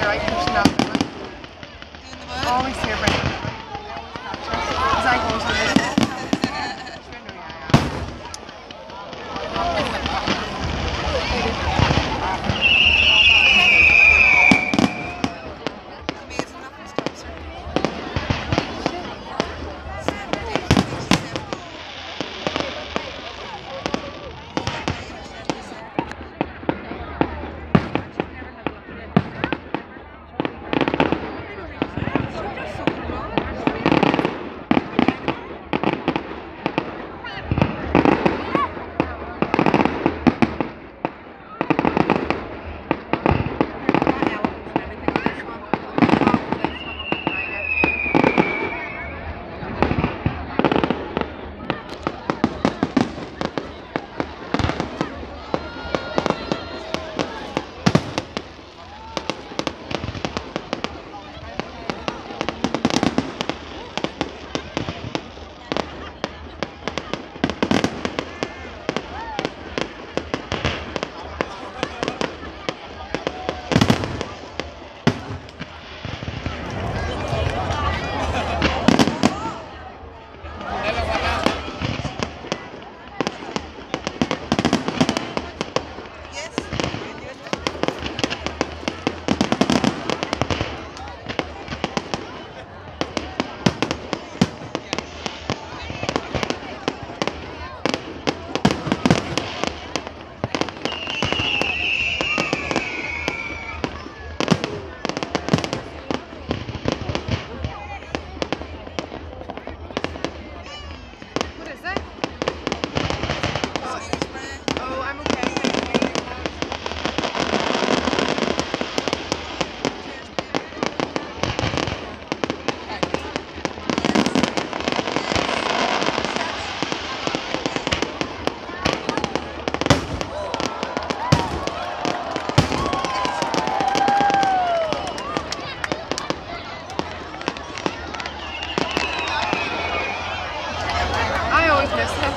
here. I push it up. Always here, Brandon. Because I go Christmas.